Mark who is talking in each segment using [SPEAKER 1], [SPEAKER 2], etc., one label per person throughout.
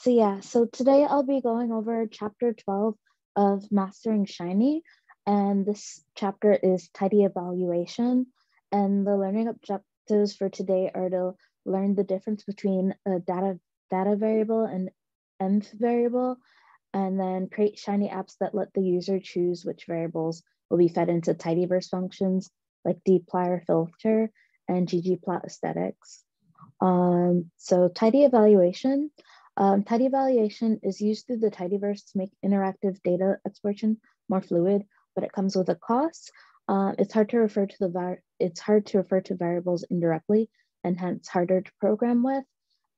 [SPEAKER 1] so yeah, so today I'll be going over chapter 12 of Mastering Shiny. And this chapter is tidy evaluation. And the learning objectives for today are to learn the difference between a data, data variable and env variable, and then create Shiny apps that let the user choose which variables will be fed into tidyverse functions like dplyr filter and ggplot aesthetics. Um, so tidy evaluation. Um, tidy evaluation is used through the tidyverse to make interactive data exploration more fluid, but it comes with a cost. Uh, it's hard to refer to the it's hard to refer to variables indirectly and hence harder to program with.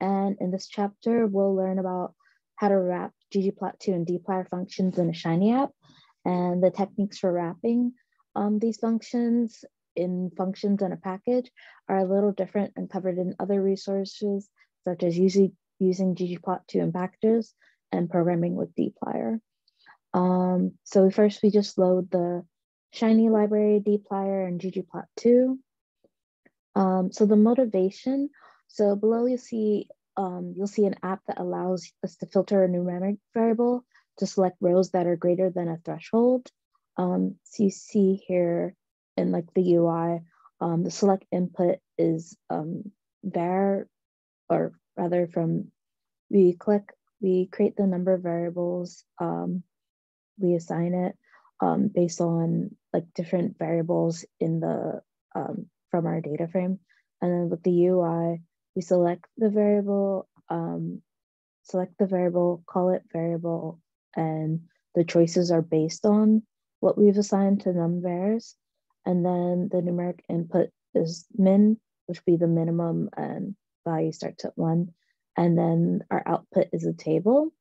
[SPEAKER 1] And in this chapter, we'll learn about how to wrap ggplot2 and dplyr functions in a Shiny app and the techniques for wrapping um, these functions in functions in a package are a little different and covered in other resources, such as using, using ggplot2 in packages and programming with dplyr. Um, so first we just load the Shiny library, dplyr, and ggplot2. Um, so the motivation, so below you see, um, you'll see an app that allows us to filter a numeric variable to select rows that are greater than a threshold. Um, so you see here in like the UI, um, the select input is um, var, or rather from, we click, we create the number of variables, um, we assign it um, based on like different variables in the, um, from our data frame. And then with the UI, we select the variable, um, select the variable, call it variable, and the choices are based on what we've assigned to numVars. And then the numeric input is min, which would be the minimum and value starts at one. And then our output is a table.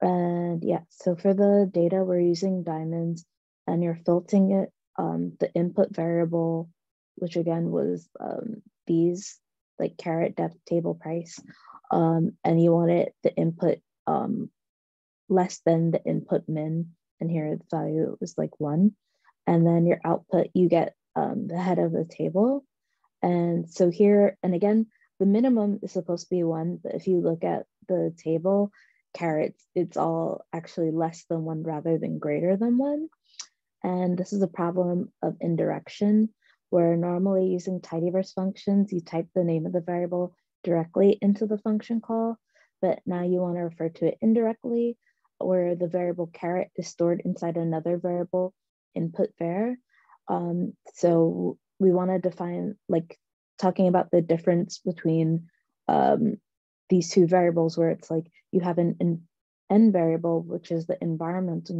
[SPEAKER 1] And yeah, so for the data, we're using diamonds and you're filtering it, um, the input variable, which again was um, these like carat depth table price. Um, and you want it, the input um, less than the input min. And here the value is like one and then your output, you get um, the head of the table. And so here, and again, the minimum is supposed to be one, but if you look at the table, carats, it's all actually less than one rather than greater than one. And this is a problem of indirection, where normally using tidyverse functions, you type the name of the variable directly into the function call, but now you want to refer to it indirectly, where the variable carat is stored inside another variable input var. Um, so we want to define like talking about the difference between um, these two variables where it's like you have an, an n variable, which is the environment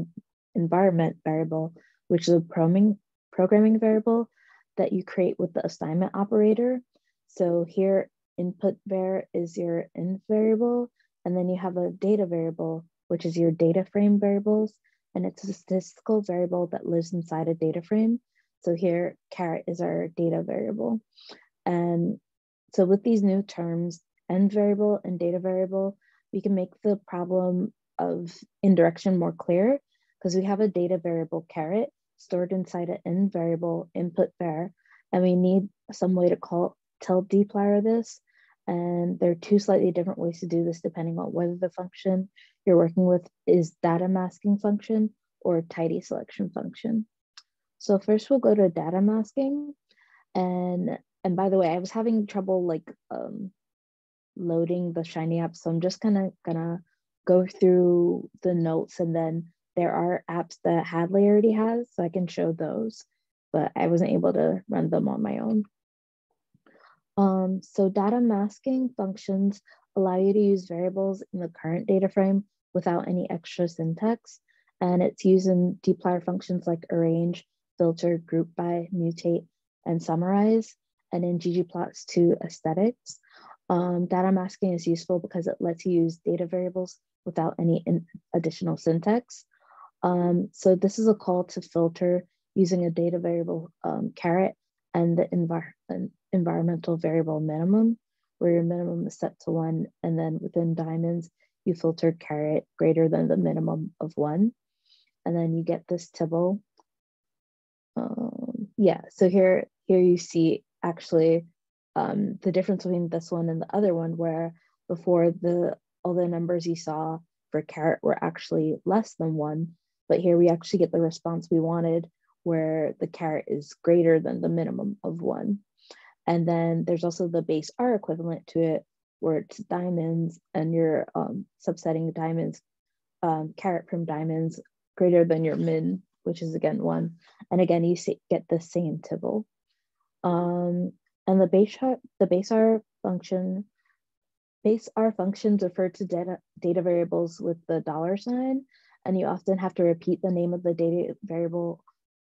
[SPEAKER 1] environment variable, which is a programming, programming variable that you create with the assignment operator. So here input var is your env variable, and then you have a data variable, which is your data frame variables and it's a statistical variable that lives inside a data frame. So here, carat is our data variable. And so with these new terms, end variable and data variable, we can make the problem of indirection more clear because we have a data variable carat stored inside an end variable input var, and we need some way to call tell dplyr this. And there are two slightly different ways to do this depending on whether the function you're working with is data masking function or tidy selection function. So first we'll go to data masking. And, and by the way, I was having trouble like um, loading the Shiny app. So I'm just of gonna go through the notes and then there are apps that Hadley already has, so I can show those, but I wasn't able to run them on my own. Um, so data masking functions allow you to use variables in the current data frame without any extra syntax. And it's using dplyr functions like arrange, filter, group by, mutate, and summarize. And in ggplots2 aesthetics, um, data masking is useful because it lets you use data variables without any additional syntax. Um, so this is a call to filter using a data variable um, carat and the envir environmental variable minimum, where your minimum is set to one, and then within diamonds, you filter carat greater than the minimum of one, and then you get this tibble. Um, yeah, so here, here you see actually um, the difference between this one and the other one, where before the all the numbers you saw for carat were actually less than one, but here we actually get the response we wanted where the carat is greater than the minimum of one. And then there's also the base R equivalent to it, where it's diamonds and you're um, subsetting diamonds, um, from diamonds greater than your min, which is again one. And again, you see, get the same tibble. Um, and the base, the base R function, base R functions refer to data, data variables with the dollar sign, and you often have to repeat the name of the data variable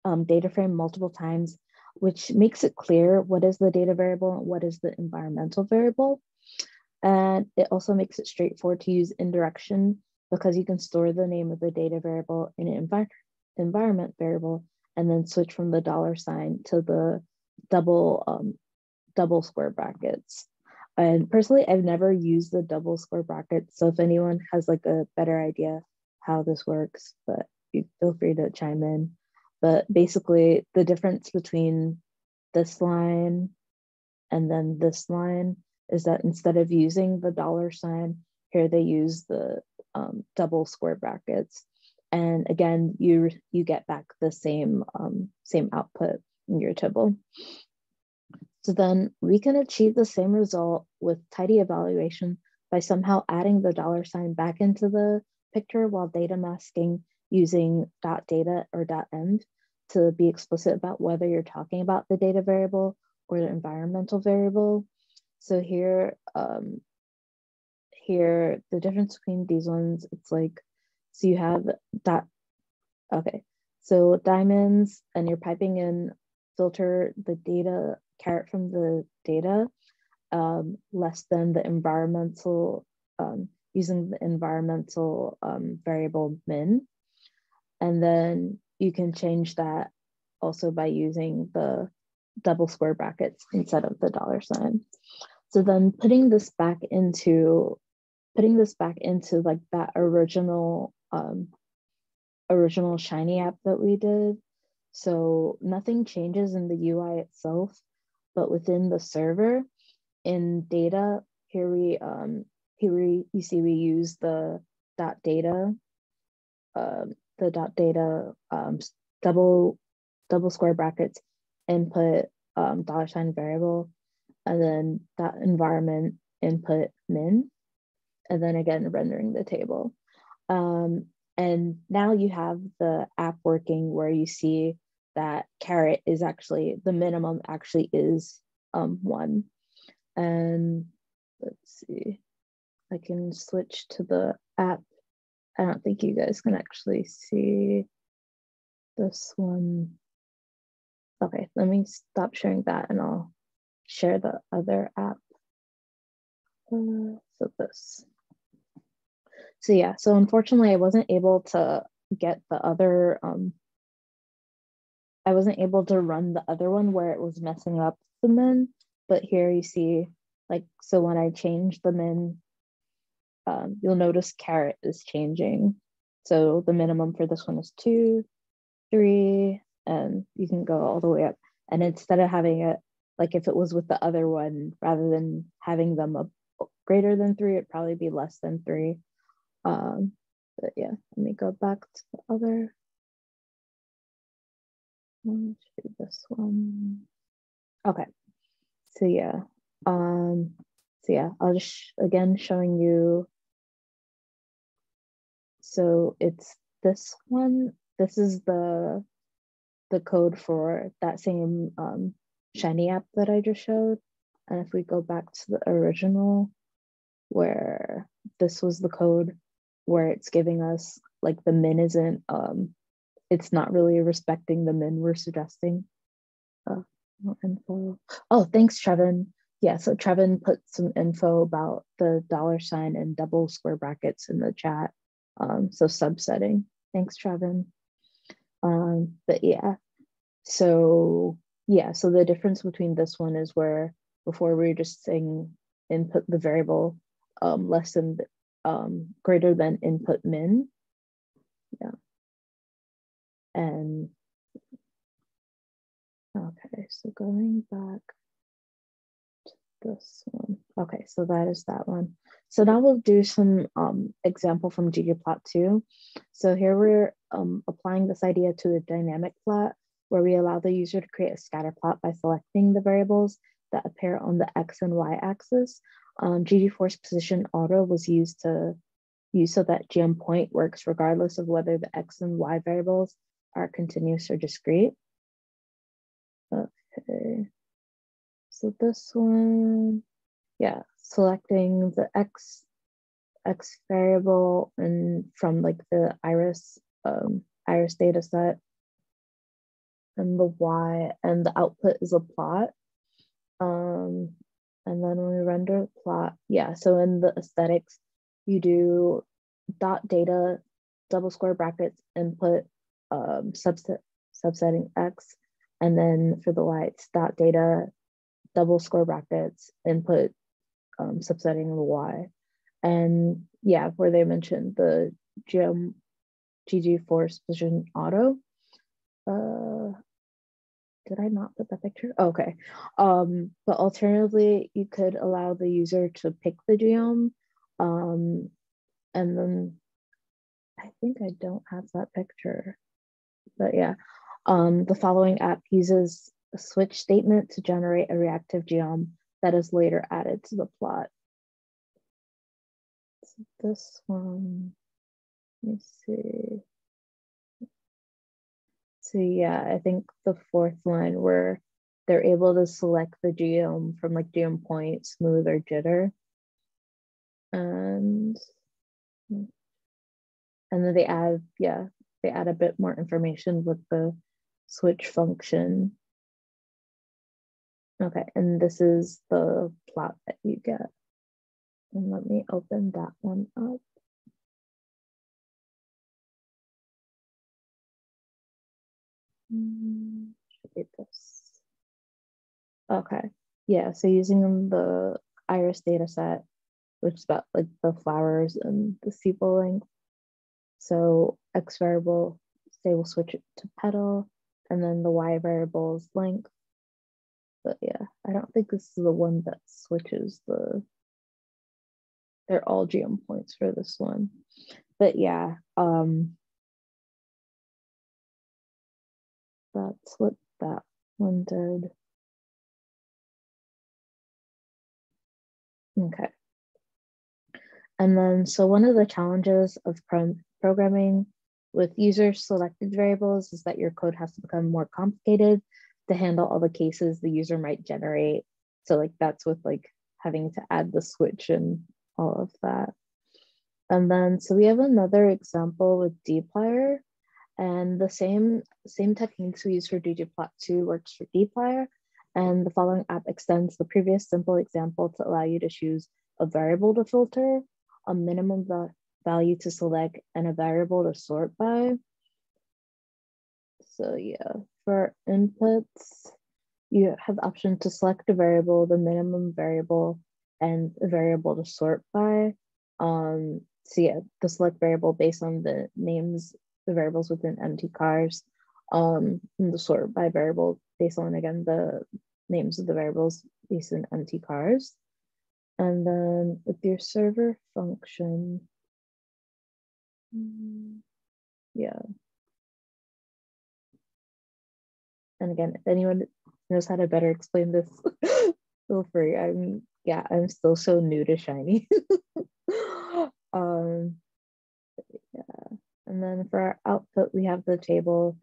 [SPEAKER 1] um, data frame multiple times which makes it clear what is the data variable and what is the environmental variable. And it also makes it straightforward to use indirection because you can store the name of the data variable in an envi environment variable and then switch from the dollar sign to the double um, double square brackets. And personally, I've never used the double square brackets. So if anyone has like a better idea how this works, but feel free to chime in. But basically, the difference between this line and then this line is that instead of using the dollar sign, here they use the um, double square brackets. And again, you, you get back the same, um, same output your tibble. So then we can achieve the same result with tidy evaluation by somehow adding the dollar sign back into the picture while data masking using dot data or dot env to be explicit about whether you're talking about the data variable or the environmental variable. So here, um, here, the difference between these ones, it's like, so you have that, okay. So diamonds, and you're piping in filter the data, carat from the data, um, less than the environmental, um, using the environmental um, variable min. And then you can change that also by using the double square brackets instead of the dollar sign. So then putting this back into putting this back into like that original um, original Shiny app that we did. So nothing changes in the UI itself, but within the server in data, here we um, here we you see we use the dot data um, the dot data um, double double square brackets input um, dollar sign variable and then that environment input min and then again rendering the table. Um, and now you have the app working where you see that carat is actually the minimum actually is um, one and let's see I can switch to the app I don't think you guys can actually see this one. Okay, let me stop sharing that and I'll share the other app. Uh, so this. So yeah, so unfortunately I wasn't able to get the other, um, I wasn't able to run the other one where it was messing up the min, but here you see like, so when I change the min um, you'll notice carat is changing. So the minimum for this one is two, three, and you can go all the way up. And instead of having it, like if it was with the other one, rather than having them a greater than three, it'd probably be less than three. Um, but yeah, let me go back to the other. Let's do this one. Okay, so yeah, um, so yeah, I'll just again showing you so it's this one. This is the the code for that same um, Shiny app that I just showed. And if we go back to the original, where this was the code where it's giving us like the min isn't, um, it's not really respecting the min we're suggesting. Uh, info. Oh, thanks, Trevin. Yeah, so Trevin put some info about the dollar sign and double square brackets in the chat. Um, so subsetting. Thanks, Trevin. Um, but yeah, so yeah, so the difference between this one is where before we were just saying input the variable um, less than um, greater than input min. Yeah. And okay, so going back to this one. Okay, so that is that one. so now we'll do some um, example from ggplot2. So here we're um, applying this idea to a dynamic plot where we allow the user to create a scatter plot by selecting the variables that appear on the X and Y axis. Um, ggforce position auto was used to use so that geom point works regardless of whether the X and Y variables are continuous or discrete. Okay, so this one, yeah, selecting the X X variable and from like the iris um, iris data set and the Y and the output is a plot. Um, and then when we render plot, yeah, so in the aesthetics, you do dot data, double square brackets, input, um, subset, subsetting X, and then for the Y, dot data, double square brackets, input, um, subsetting the Y. And yeah, where they mentioned the GM, ggforce position auto, uh, did I not put that picture? Oh, okay. Um, but alternatively, you could allow the user to pick the geom. Um, and then I think I don't have that picture. But yeah, um, the following app uses a switch statement to generate a reactive geom that is later added to the plot. So this one, let me see. So yeah, I think the fourth line where they're able to select the geom from like geom point, smooth or jitter. And and then they add, yeah, they add a bit more information with the switch function. Okay, and this is the plot that you get. And let me open that one up. Mm, this. Okay, yeah, so using the iris data set, which is about like the flowers and the sepal length. So X variable, say we'll switch it to petal, and then the Y variable is length. But yeah, I don't think this is the one that switches the, they're all geom points for this one. But yeah, um, that's what that one did. Okay. And then, so one of the challenges of pro programming with user selected variables is that your code has to become more complicated to handle all the cases the user might generate. So like that's with like having to add the switch and all of that. And then, so we have another example with dplyr and the same, same techniques we use for ggplot2 works for dplyr. And the following app extends the previous simple example to allow you to choose a variable to filter, a minimum value to select, and a variable to sort by. So yeah, for inputs, you have the option to select a variable, the minimum variable, and a variable to sort by. Um, so yeah, the select variable based on the names the variables within mtcars, um, and the sort by variable based on, again, the names of the variables based in cars. And then with your server function, mm, yeah. And again, if anyone knows how to better explain this, feel free. I'm, yeah, I'm still so new to Shiny. um, yeah. And then for our output, we have the table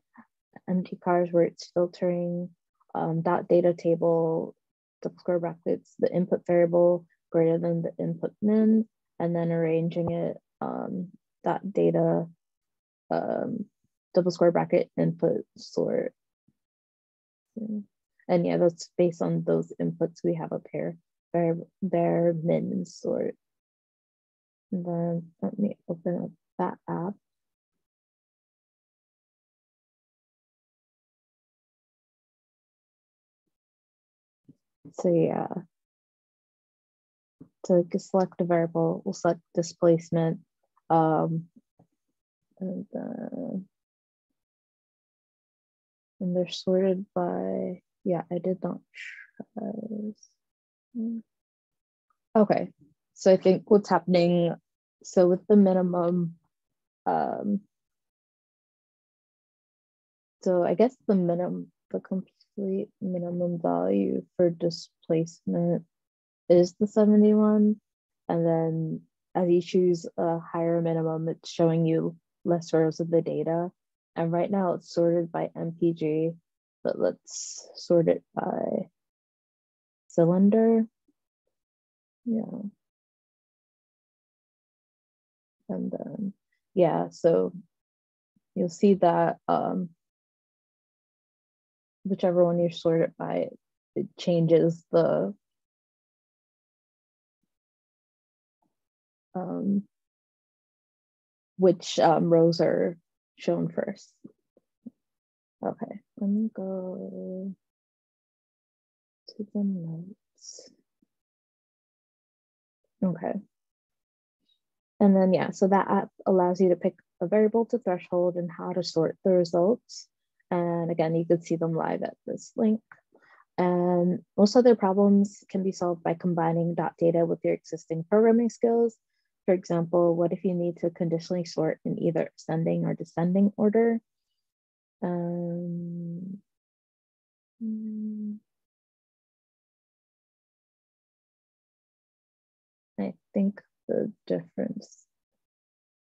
[SPEAKER 1] mtcars where it's filtering um, dot data table, double square brackets, the input variable greater than the input min, and then arranging it um, dot data um, double square bracket input sort. And yeah, that's based on those inputs we have up here, bare, bare min sort. And then let me open up that app. So yeah, to select a variable, we'll select displacement. Um, and, uh, and they're sorted by, yeah, I did not Okay, so I think what's happening, so with the minimum, um, so I guess the minimum, the complete minimum value for displacement is the 71. And then as you choose a higher minimum, it's showing you less rows of the data. And right now it's sorted by MPG, but let's sort it by cylinder. Yeah. And then, yeah, so you'll see that um, whichever one you sort it by, it changes the um, which um, rows are shown first. Okay, let me go to the notes. Okay. And then, yeah, so that app allows you to pick a variable to threshold and how to sort the results. And again, you could see them live at this link. And most other problems can be solved by combining dot data with your existing programming skills. For example, what if you need to conditionally sort in either ascending or descending order? Um. I think the difference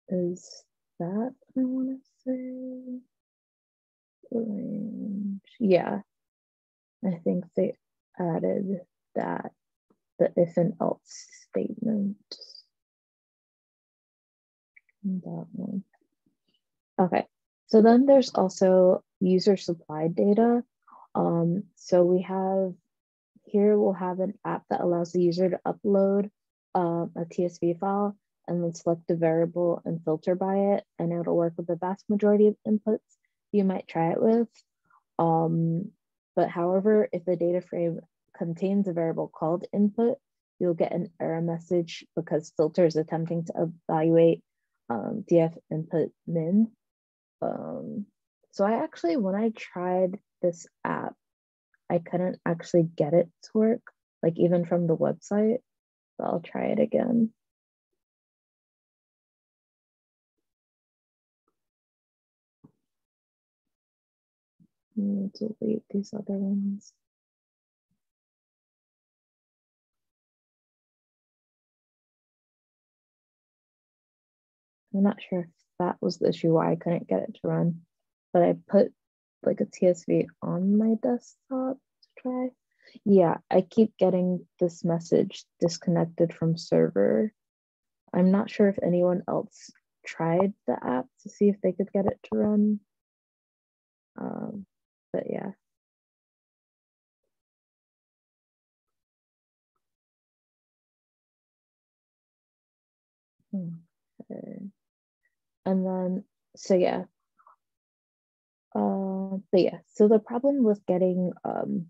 [SPEAKER 1] is that I want to say range. Yeah, I think they added that the if and else statement. That one. Okay, so then there's also user supplied data. Um, so we have here we'll have an app that allows the user to upload um, a TSV file and then select a variable and filter by it, and it'll work with the vast majority of inputs you might try it with. Um, but however, if the data frame contains a variable called input, you'll get an error message because filter is attempting to evaluate um, df input min. Um, so I actually, when I tried this app, I couldn't actually get it to work, like even from the website. So I'll try it again. delete these other ones. I'm not sure if that was the issue why I couldn't get it to run, but I put like a TSV on my desktop to try. Yeah, I keep getting this message disconnected from server. I'm not sure if anyone else tried the app to see if they could get it to run. Um, but yeah. Okay. And then, so yeah. Uh, but yeah, so the problem with getting um,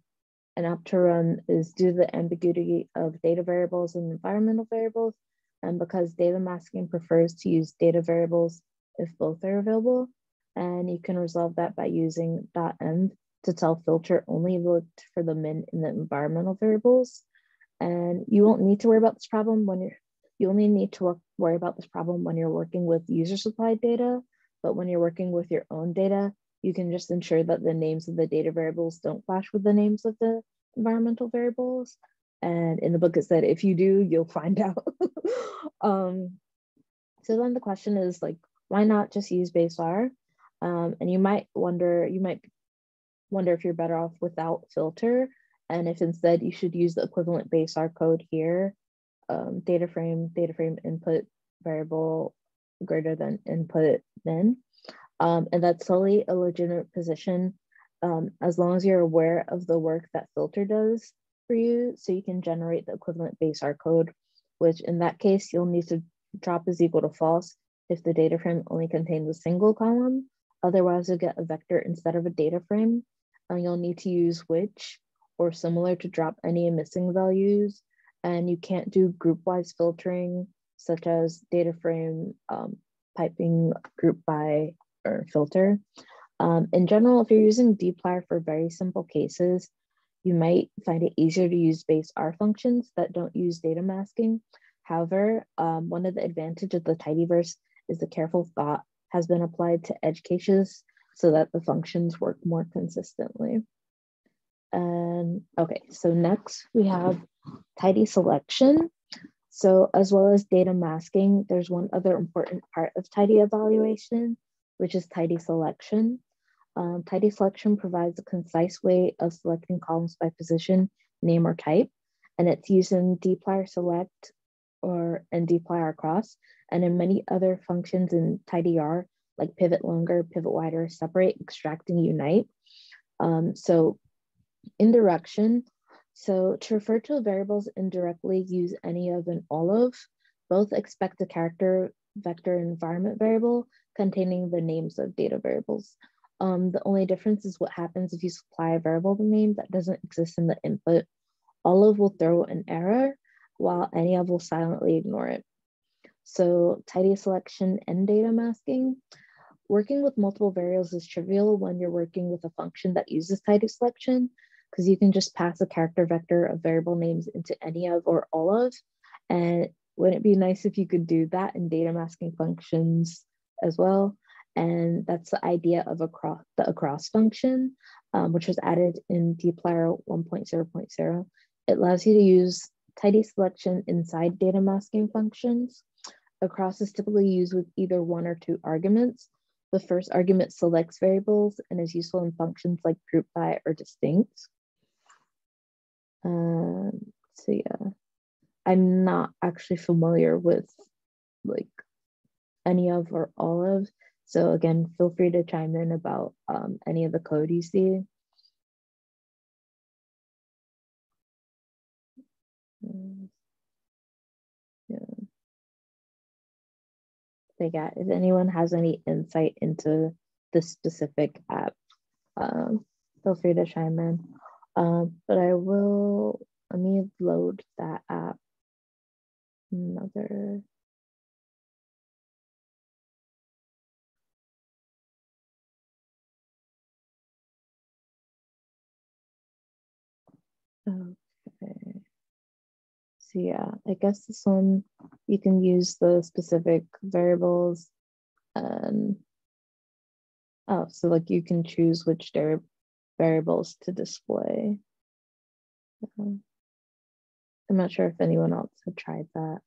[SPEAKER 1] an app to run is due to the ambiguity of data variables and environmental variables, and because data masking prefers to use data variables if both are available, and you can resolve that by using .env to tell filter only looked for the min in the environmental variables. And you won't need to worry about this problem when you're, you only need to work, worry about this problem when you're working with user supplied data. But when you're working with your own data, you can just ensure that the names of the data variables don't clash with the names of the environmental variables. And in the book, it said, if you do, you'll find out. um, so then the question is like, why not just use base R? Um, and you might wonder, you might wonder if you're better off without filter. And if instead you should use the equivalent base R code here, um, data frame, data frame input variable greater than input min. Um, and that's solely a legitimate position um, as long as you're aware of the work that filter does for you. So you can generate the equivalent base R code, which in that case, you'll need to drop is equal to false if the data frame only contains a single column Otherwise, you'll get a vector instead of a data frame. And you'll need to use which or similar to drop any missing values. And you can't do group-wise filtering, such as data frame, um, piping group by or filter. Um, in general, if you're using dplyr for very simple cases, you might find it easier to use base R functions that don't use data masking. However, um, one of the advantages of the tidyverse is the careful thought has been applied to edge cases so that the functions work more consistently. And okay, so next we have tidy selection. So as well as data masking, there's one other important part of tidy evaluation, which is tidy selection. Um, tidy selection provides a concise way of selecting columns by position, name, or type, and it's used in dplyr select or in dplyr across, and in many other functions in tidyr, like pivot longer, pivot wider, separate, extract, and unite. Um, so indirection, so to refer to variables indirectly, use any of and all of. Both expect a character vector environment variable containing the names of data variables. Um, the only difference is what happens if you supply a variable name that doesn't exist in the input. All of will throw an error, while any of will silently ignore it. So tidy selection and data masking. Working with multiple variables is trivial when you're working with a function that uses tidy selection, because you can just pass a character vector of variable names into any of or all of. And wouldn't it be nice if you could do that in data masking functions as well? And that's the idea of across the across function, um, which was added in dplyr 1.0.0. It allows you to use tidy selection inside data masking functions. Across is typically used with either one or two arguments. The first argument selects variables and is useful in functions like group by or distinct. Um, so yeah, I'm not actually familiar with like any of or all of. So again, feel free to chime in about um, any of the code you see. Yeah. Yeah, if anyone has any insight into this specific app, um, feel free to chime in. Um, but I will, let me load that app. Another. Okay. So yeah, I guess this one, you can use the specific variables and, oh, so like you can choose which variables to display. I'm not sure if anyone else had tried that.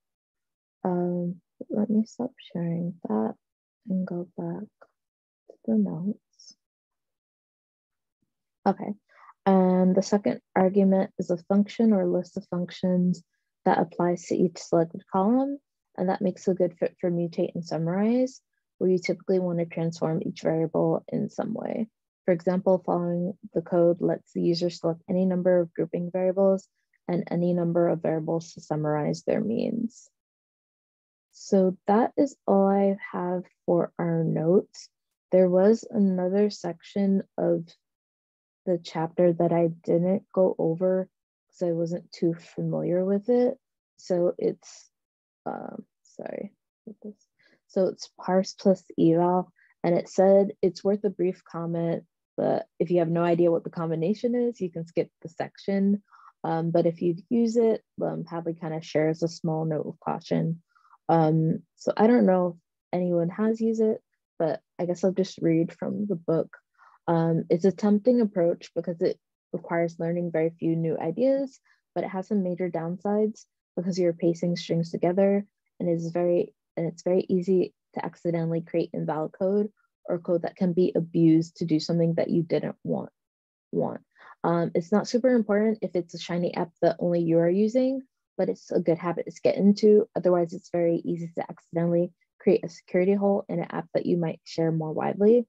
[SPEAKER 1] Um, let me stop sharing that and go back to the notes. Okay, and the second argument is a function or list of functions that applies to each selected column, and that makes a good fit for mutate and summarize, where you typically want to transform each variable in some way. For example, following the code lets the user select any number of grouping variables and any number of variables to summarize their means. So that is all I have for our notes. There was another section of the chapter that I didn't go over because I wasn't too familiar with it. So it's, um, sorry, so it's parse plus eval, and it said it's worth a brief comment but if you have no idea what the combination is, you can skip the section. Um, but if you use it, um, Hadley kind of shares a small note of caution. Um, so I don't know if anyone has used it, but I guess I'll just read from the book. Um, it's a tempting approach because it requires learning very few new ideas, but it has some major downsides because you're pacing strings together and is very and it's very easy to accidentally create invalid code or code that can be abused to do something that you didn't want. want. Um, it's not super important if it's a Shiny app that only you are using, but it's a good habit to get into. Otherwise, it's very easy to accidentally create a security hole in an app that you might share more widely.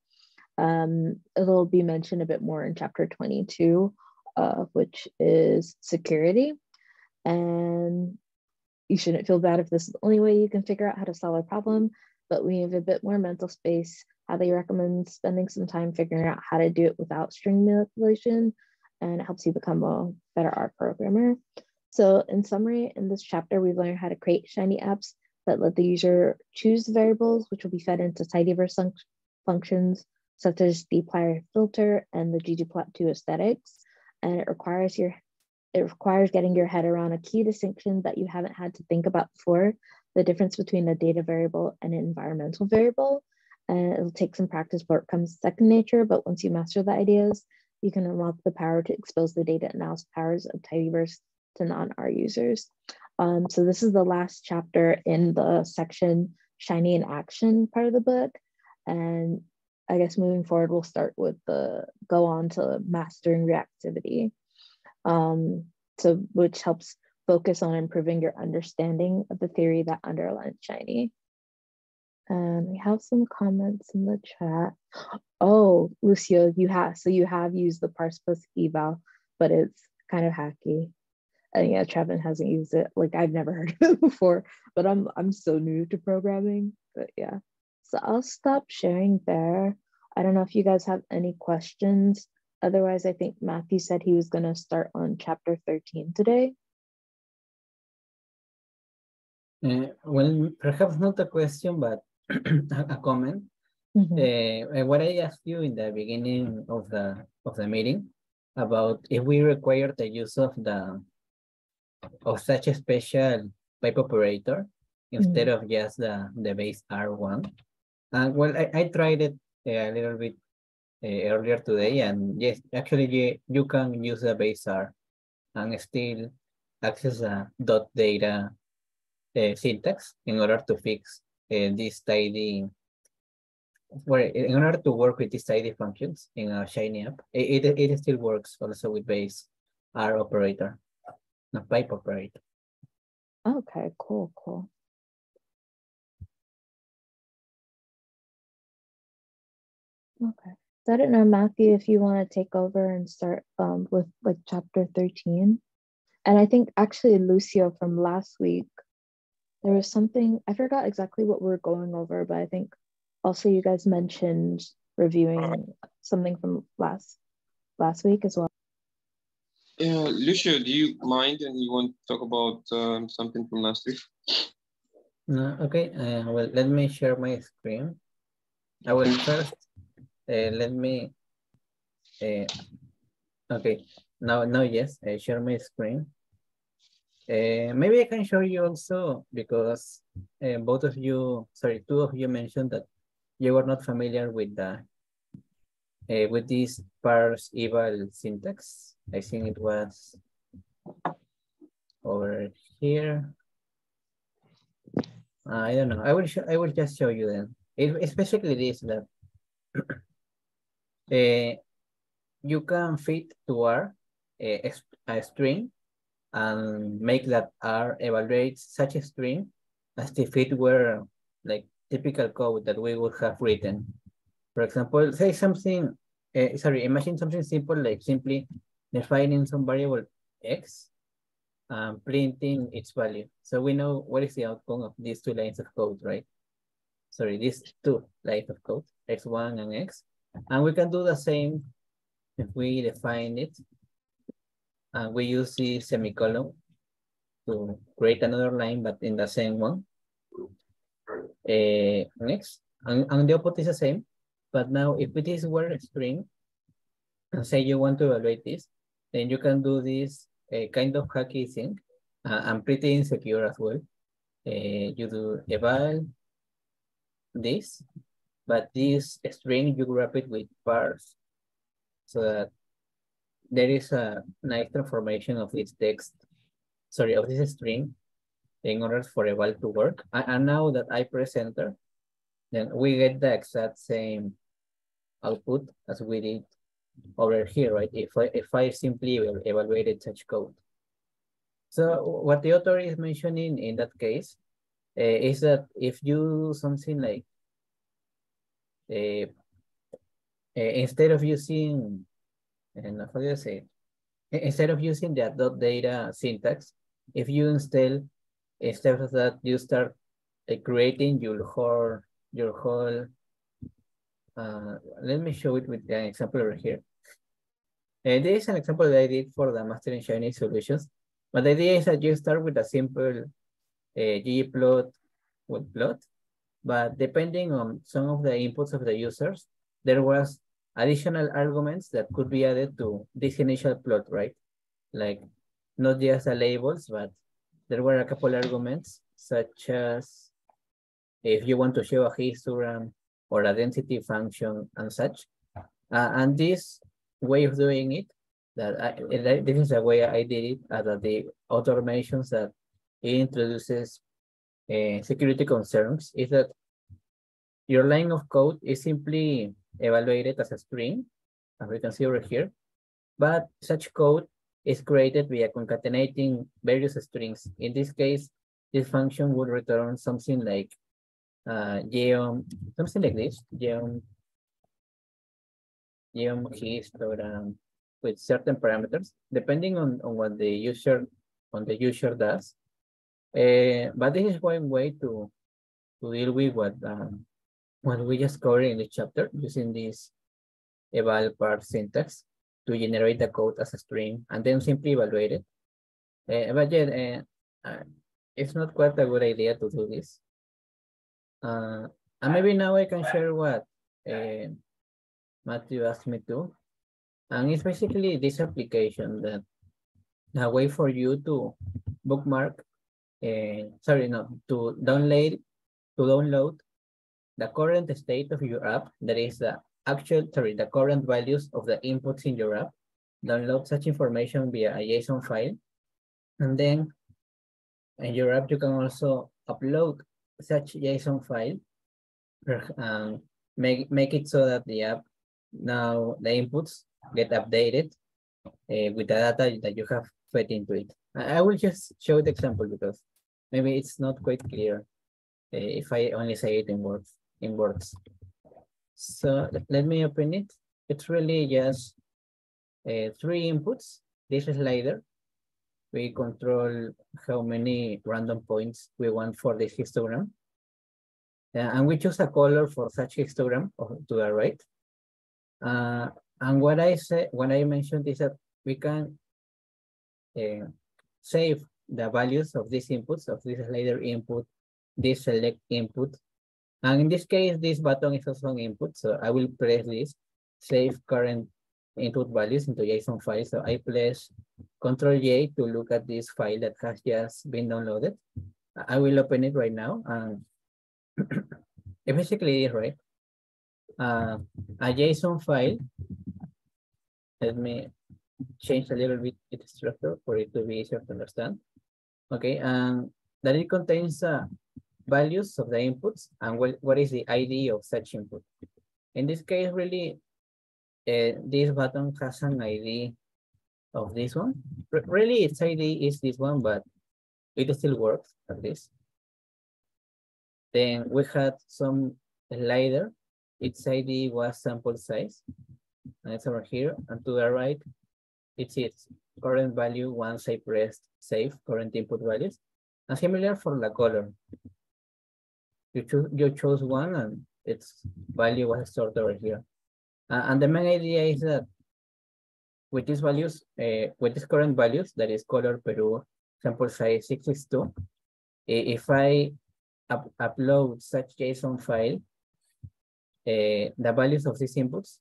[SPEAKER 1] Um, it'll be mentioned a bit more in chapter 22, uh, which is security. And you shouldn't feel bad if this is the only way you can figure out how to solve a problem, but we have a bit more mental space Hadley recommends spending some time figuring out how to do it without string manipulation, and it helps you become a better R programmer. So in summary, in this chapter, we've learned how to create Shiny apps that let the user choose the variables, which will be fed into tidyverse fun functions, such as the dplyr filter and the ggplot2 aesthetics. And it requires your it requires getting your head around a key distinction that you haven't had to think about before, the difference between a data variable and an environmental variable. And it'll take some practice before it comes second nature, but once you master the ideas, you can unlock the power to expose the data analysis powers of Tidyverse to non-R users. Um, so this is the last chapter in the section Shiny in Action part of the book. And I guess moving forward, we'll start with the go on to mastering reactivity. Um, so which helps focus on improving your understanding of the theory that underlines Shiny. And we have some comments in the chat. Oh, Lucio, you have so you have used the parse plus eval, but it's kind of hacky. And yeah, Trevin hasn't used it. Like I've never heard of it before, but I'm I'm so new to programming. But yeah. So I'll stop sharing there. I don't know if you guys have any questions. Otherwise, I think Matthew said he was gonna start on chapter 13 today.
[SPEAKER 2] Uh, well, perhaps not a question, but a comment. Mm -hmm. uh, what I asked you in the beginning of the of the meeting about if we require the use of the of such a special pipe operator instead mm -hmm. of just the the base R1. And well, I, I tried it a little bit uh, earlier today, and yes, actually you, you can use the base R and still access the dot data uh, syntax in order to fix uh, this tidy where in order to work with these tidy functions in a Shiny app, it, it, it still works also with base R operator, the pipe operator.
[SPEAKER 1] Okay, cool, cool. Okay. So I don't know, Matthew, if you want to take over and start um, with like chapter 13. And I think actually Lucio from last week there was something I forgot exactly what we are going over, but I think also you guys mentioned reviewing something from last last week as well.
[SPEAKER 3] Yeah, Lucio, do you mind and you want to talk about um, something from last week?
[SPEAKER 2] No, okay. Uh, well, let me share my screen. I will first uh, let me. Uh, okay, now now yes, I share my screen. Uh, maybe I can show you also because uh, both of you, sorry, two of you mentioned that you were not familiar with the uh, with this parse eval syntax. I think it was over here. I don't know. I will I will just show you then. It, especially this that you can fit to R a, a string and make that R evaluate such a string as if it were like typical code that we would have written. For example, say something, uh, sorry, imagine something simple like simply defining some variable x and printing its value. So we know what is the outcome of these two lines of code, right? Sorry, these two lines of code, x1 and x. And we can do the same if we define it and we use the semicolon to create another line, but in the same one. Uh, next, and, and the output is the same, but now if it is word string, and say you want to evaluate this, then you can do this uh, kind of hacky thing, uh, and pretty insecure as well. Uh, you do eval this, but this string you wrap it with parse so that there is a nice transformation of this text, sorry, of this string in order for a while to work. And now that I press enter, then we get the exact same output as we did over here, right? If I, if I simply evaluated such code. So what the author is mentioning in that case uh, is that if you something like, uh, uh, instead of using and how do you say it? Instead of using the dot data syntax, if you instead, instead of that, you start uh, creating your whole, your whole, uh, let me show it with an example over here. And this is an example that I did for the mastering Shiny solutions. But the idea is that you start with a simple uh, ggplot with plot, but depending on some of the inputs of the users, there was additional arguments that could be added to this initial plot, right? Like not just the labels, but there were a couple arguments such as if you want to show a histogram or a density function and such. Uh, and this way of doing it, that I, this is the way I did it, uh, that the author mentions that it introduces uh, security concerns, is that your line of code is simply evaluated as a string, as we can see over here, but such code is created via concatenating various strings. In this case, this function would return something like uh, geom, something like this, geom, geom histogram with certain parameters, depending on, on what the user on the user does. Uh, but this is one way to to deal with what um, what we just covered in the chapter using this eval parse syntax to generate the code as a string and then simply evaluate it. Uh, but yeah, uh, it's not quite a good idea to do this. Uh, and maybe now I can share what uh, Matthew asked me to. And it's basically this application that a way for you to bookmark, uh, sorry, no, to download, to download the current state of your app, that is the actual, sorry, the current values of the inputs in your app, download such information via a JSON file, and then in your app, you can also upload such JSON file, um, make, make it so that the app, now the inputs get updated uh, with the data that you have fed into it. I, I will just show the example because maybe it's not quite clear uh, if I only say it in words. In words. So let me open it. It's really just uh, three inputs. This slider. We control how many random points we want for this histogram. Uh, and we choose a color for such histogram to the right. Uh, and what I said, when I mentioned is that we can uh, save the values of these inputs, of this slider input, this select input. And in this case, this button is also an input. So I will press this, save current input values into JSON file. So I press Control J to look at this file that has just been downloaded. I will open it right now. And it basically is right. Uh, a JSON file let me change a little bit its structure for it to be easier to understand. Okay, and that it contains uh, values of the inputs and what, what is the ID of such input. In this case, really, uh, this button has an ID of this one. R really, its ID is this one, but it still works at least. Then we had some slider. Its ID was sample size and it's over here. And to the right, it's its current value once I pressed save current input values. And similar for the color. You choose you chose one and its value was stored over here. Uh, and the main idea is that with these values, uh, with these current values, that is color Peru sample size 662, if I up upload such JSON file, uh, the values of these inputs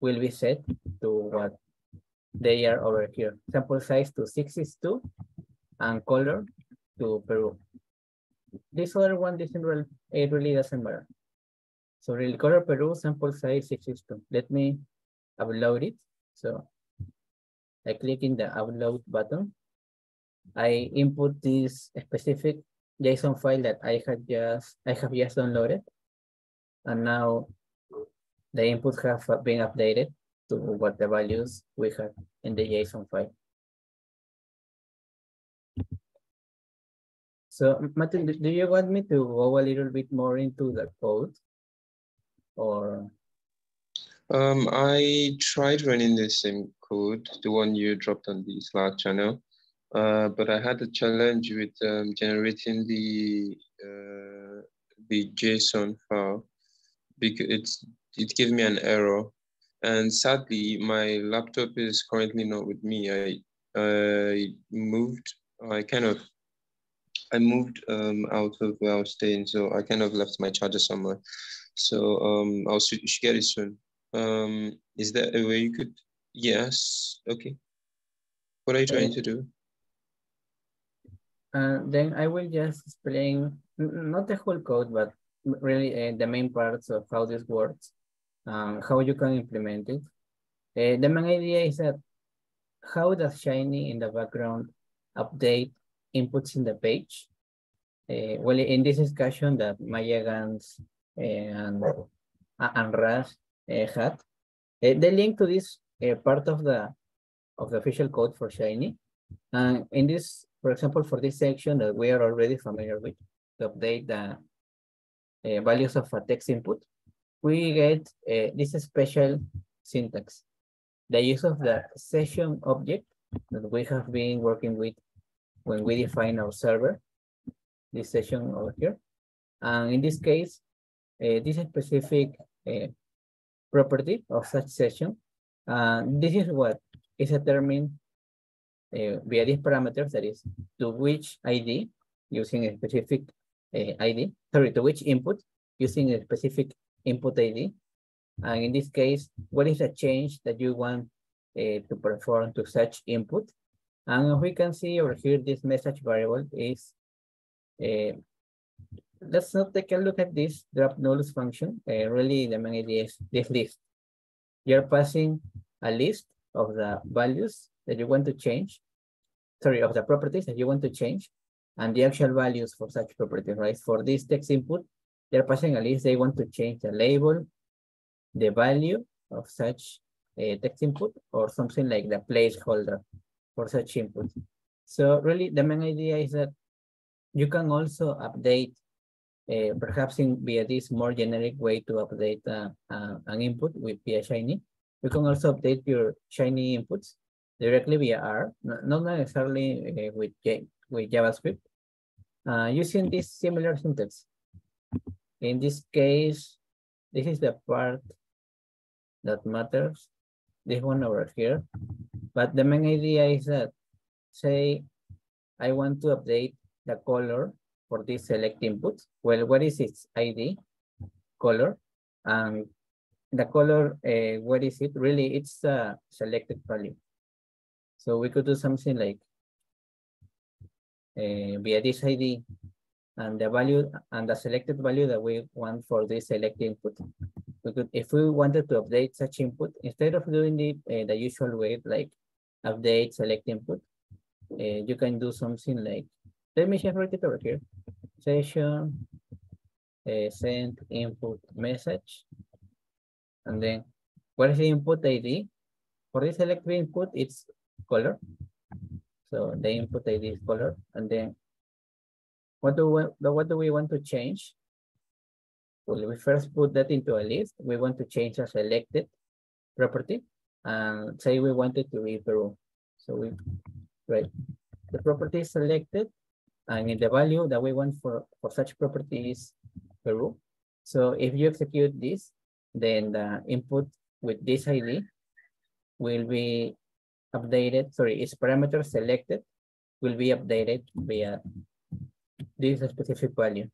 [SPEAKER 2] will be set to what they are over here. Sample size to 62 and color to Peru. This other one doesn't really, it eh, really doesn't matter. So really color Peru sample size 62. Let me upload it. So I click in the upload button. I input this specific JSON file that I had just I have just downloaded. And now the inputs have been updated to what the values we have in the JSON file. So, Martin, do you want me to go a little bit more into the code? Or?
[SPEAKER 3] Um, I tried running the same code, the one you dropped on the Slack channel, uh, but I had a challenge with um, generating the uh, the JSON file because it's it gave me an error. And sadly, my laptop is currently not with me. I, I moved, I kind of, I moved um, out of where I was staying. So I kind of left my charger somewhere. So um, I'll should get it soon. Um, is there a way you could, yes, okay. What are you trying to do?
[SPEAKER 2] Uh, then I will just explain, not the whole code, but really uh, the main parts of how this works, um, how you can implement it. Uh, the main idea is that how does Shiny in the background update inputs in the page? Uh, well, in this discussion that Maya Gans uh, and, and Ras uh, had, the link to this part of the of the official code for Shiny. And in this, for example, for this section that we are already familiar with, to update the uh, values of a text input, we get uh, this special syntax. The use of the session object that we have been working with when we define our server, this session over here. And in this case, uh, this specific uh, property of such session, uh, this is what is determined uh, via these parameters, that is to which ID using a specific ID, sorry, to which input using a specific input ID. And in this case, what is the change that you want to perform to such input? And we can see over here, this message variable is, uh, let's not take a look at this drop nulls function. Uh, really, the main idea is this list. You're passing a list of the values that you want to change, sorry, of the properties that you want to change, and the actual values for such properties, right? For this text input, they're passing a list, they want to change the label, the value of such a text input, or something like the placeholder for such input. So really, the main idea is that you can also update, uh, perhaps in via this more generic way to update uh, uh, an input with via Shiny. You can also update your Shiny inputs directly via R, not necessarily uh, with, J with JavaScript, uh, using this similar syntax. In this case, this is the part that matters, this one over here. But the main idea is that, say, I want to update the color for this select input. Well, what is its ID? Color. And the color, uh, what is it? Really, it's a selected value. So we could do something like uh, via this ID and the value and the selected value that we want for this select input. We could, if we wanted to update such input, instead of doing it uh, the usual way, like update select input, uh, you can do something like, let me just write it over here. Session, uh, send input message, and then what is the input ID? For this select input, it's color. So the input ID is color. And then what do we, what do we want to change? Well, we first put that into a list. We want to change a selected property and say we want it to be Peru. So we, right, the property is selected and in the value that we want for, for such property is Peru. So if you execute this, then the input with this ID will be updated, sorry, its parameter selected will be updated via this specific value.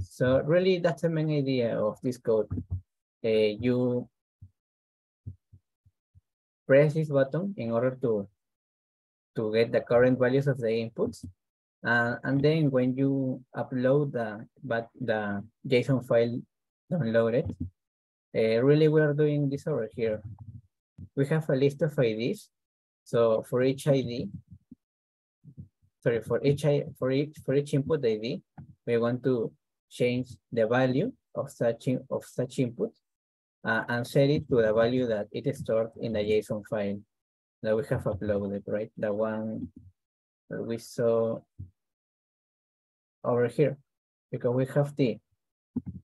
[SPEAKER 2] So really that's the main idea of this code. Uh, you press this button in order to to get the current values of the inputs. Uh, and then when you upload the but the JSON file downloaded, uh, really we are doing this over here. We have a list of IDs. So for each ID, sorry, for each for each for each input ID, we want to change the value of such of such input uh, and set it to the value that it is stored in the JSON file that we have uploaded, right? The one that we saw over here, because we have the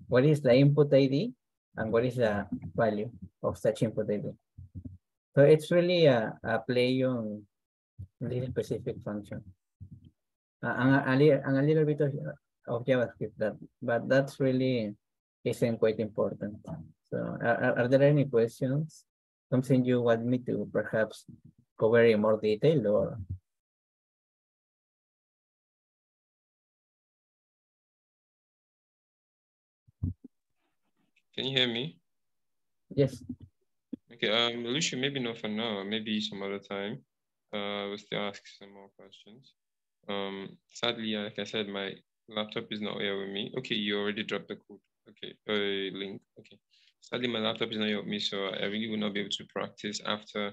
[SPEAKER 2] what is the input ID and what is the value of such input ID. So it's really a, a play on this specific function. Uh, and, a, and a little bit of, of JavaScript, that, but that's really isn't quite important. So are, are there any questions? Something you want me to perhaps cover in more detail or?
[SPEAKER 3] Can you hear me?
[SPEAKER 2] Yes.
[SPEAKER 3] Okay, um, Lucia, maybe not for now, maybe some other time. Uh, we'll still ask some more questions. Um, sadly, like I said, my laptop is not here with me. Okay, you already dropped the code. Okay, uh, link. Okay. Sadly, my laptop is not here with me, so I really will not be able to practice after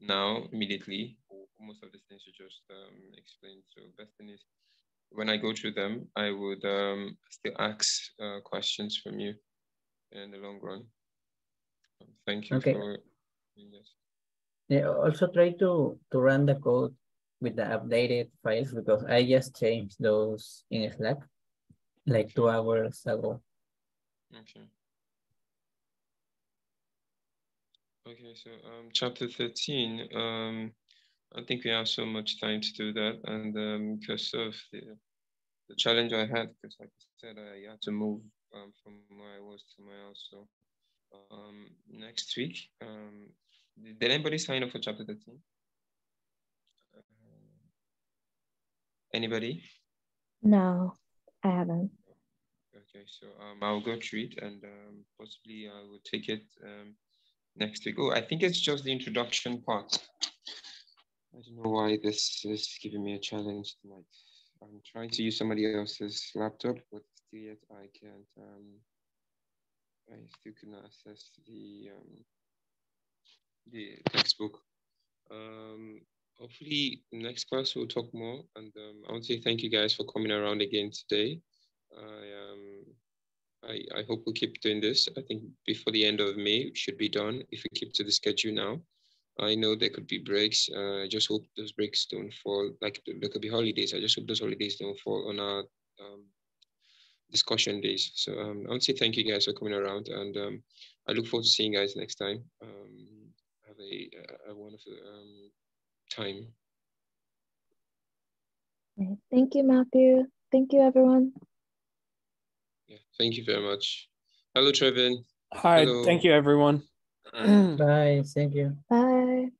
[SPEAKER 3] now immediately. Most of the things you just um, explained. So best thing is when I go through them, I would um, still ask uh, questions from you in the long run. Thank you
[SPEAKER 2] okay.
[SPEAKER 3] for
[SPEAKER 2] this. Yeah, also try to, to run the code with the updated files because I just changed those in Slack like two hours ago.
[SPEAKER 3] Okay. Okay, so um, chapter 13, um, I think we have so much time to do that. And um, because of the, the challenge I had, because like I said, I had to move um, from where I was to my house. So um, next week, um, did anybody sign up for chapter 13? Uh, anybody?
[SPEAKER 1] No, I haven't.
[SPEAKER 3] Okay, so um, I'll go through it and um, possibly I will take it um, next week. Oh, I think it's just the introduction part. I don't know why this is giving me a challenge tonight. I'm trying to use somebody else's laptop, but still yet I can't. Um, I still cannot access the um, the textbook. Um, hopefully, next class we'll talk more. And um, I want to say thank you guys for coming around again today. I um, I, I hope we keep doing this. I think before the end of May it should be done if we keep to the schedule now. I know there could be breaks. Uh, I just hope those breaks don't fall. Like there could be holidays. I just hope those holidays don't fall on our um, discussion days. So um, I want to say thank you guys for coming around, and um, I look forward to seeing you guys next time. Um, have a, a wonderful um, time.
[SPEAKER 1] Thank you, Matthew. Thank you, everyone.
[SPEAKER 3] Yeah, thank you very much. Hello, Trevin.
[SPEAKER 4] Hi, Hello. thank you, everyone.
[SPEAKER 2] Bye, thank you.
[SPEAKER 1] Bye.
[SPEAKER 3] Okay.